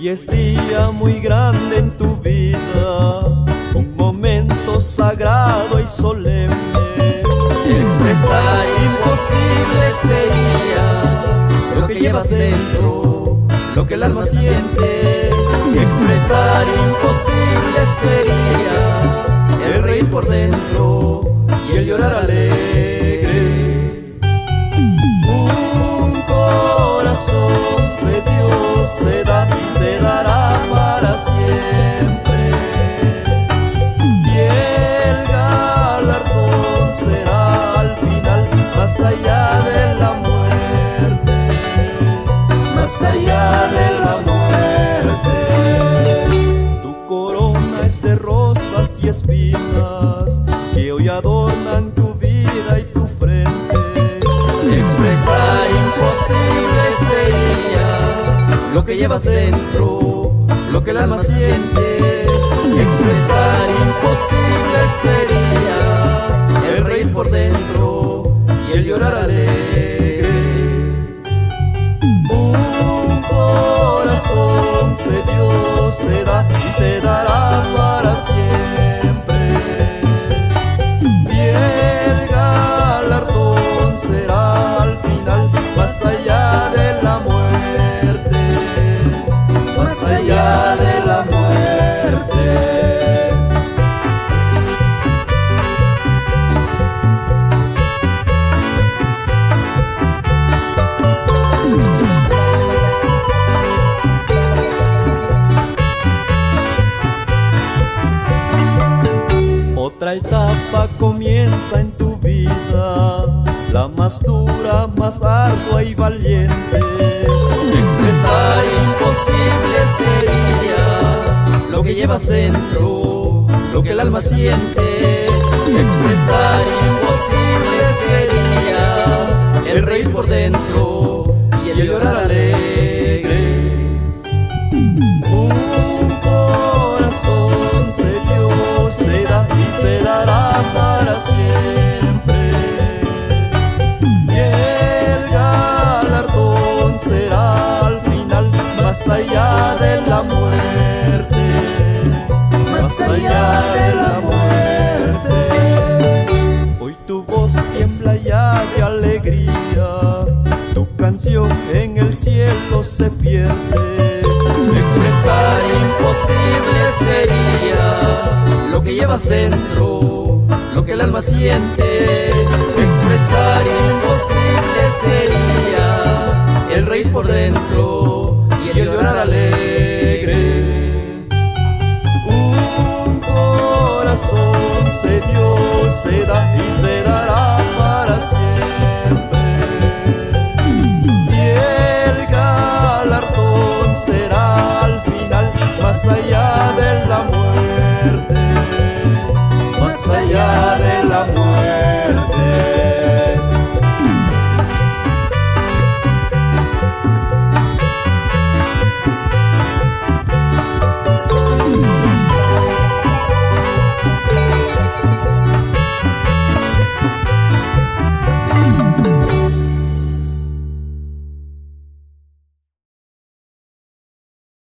Hoy es día muy grande en tu vida, un momento sagrado y solemne. Expresar imposible sería lo que llevas dentro, lo que el alma siente. Expresar imposible sería el reír por dentro y el llorar alegre. Se dio, se da se dará para siempre. Y el galardón será al final más allá de la muerte, más allá de la muerte. Tu corona es de rosas y espinas que hoy adornan lo que llevas dentro, lo que el alma siente. Expresar imposible sería el reír por dentro y el llorar alegre. Un corazón se dio, se da y se dará para siempre. Más allá de la muerte. Otra etapa comienza en tu vida, la más dura, más ardua y valiente. Imposible sería lo que llevas dentro, lo que el alma siente. Expresar imposible sería el reír por dentro y el llorar alegre. Allá de la muerte, más allá de la muerte. Hoy tu voz tiembla ya de alegría, tu canción en el cielo se pierde. Expresar imposible sería lo que llevas dentro, lo que el alma siente. Expresar imposible sería el reír por dentro y el llorar alegre. Un corazón se dio, se da y se dará